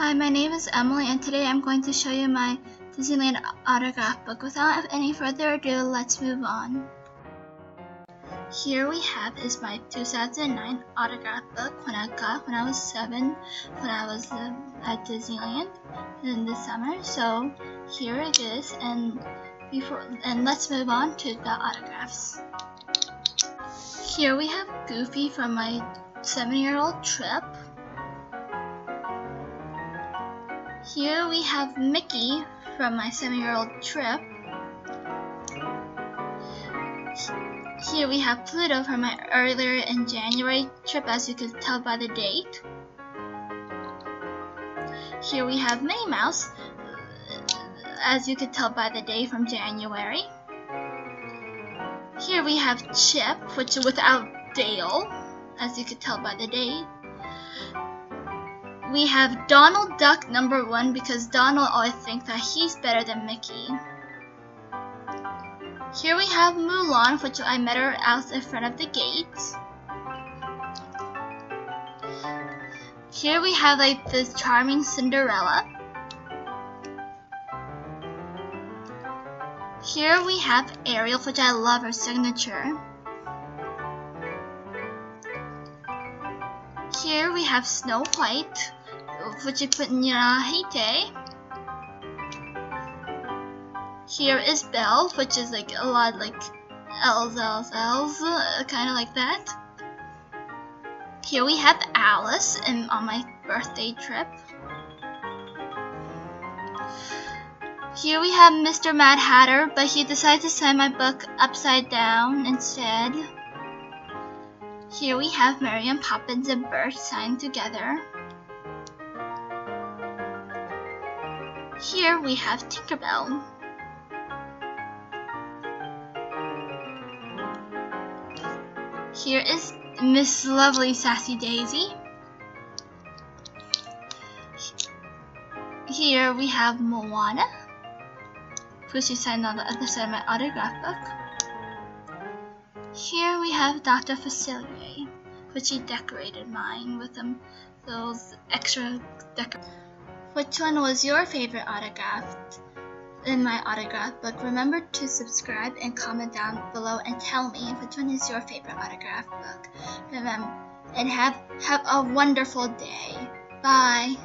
Hi, my name is Emily, and today I'm going to show you my Disneyland autograph book. Without any further ado, let's move on. Here we have is my 2009 autograph book when I got when I was seven, when I was uh, at Disneyland in the summer. So here it is, and before and let's move on to the autographs. Here we have Goofy from my seven-year-old trip. Here we have Mickey from my seven-year-old trip. Here we have Pluto from my earlier in January trip as you could tell by the date. Here we have Minnie Mouse as you could tell by the date from January. Here we have Chip, which is without Dale, as you could tell by the date we have Donald Duck number one because Donald always thinks that he's better than Mickey. Here we have Mulan, which I met her out in front of the gate. Here we have like this charming Cinderella. Here we have Ariel, which I love her signature. Here we have Snow White, which you put in your hate. Here is Belle, which is like a lot like L's, L's, L's, uh, kind of like that. Here we have Alice in, on my birthday trip. Here we have Mr. Mad Hatter, but he decided to sign my book upside down instead. Here we have Mary and Poppins and Bert signed together. Here we have Tinkerbell. Here is Miss Lovely Sassy Daisy. Here we have Moana, she signed on the other side of my autograph book. Here we have Dr. Facilier, which he decorated mine with them, those extra decorations. Which one was your favorite autograph in my autograph book? Remember to subscribe and comment down below and tell me which one is your favorite autograph book. Remember, and have have a wonderful day. Bye.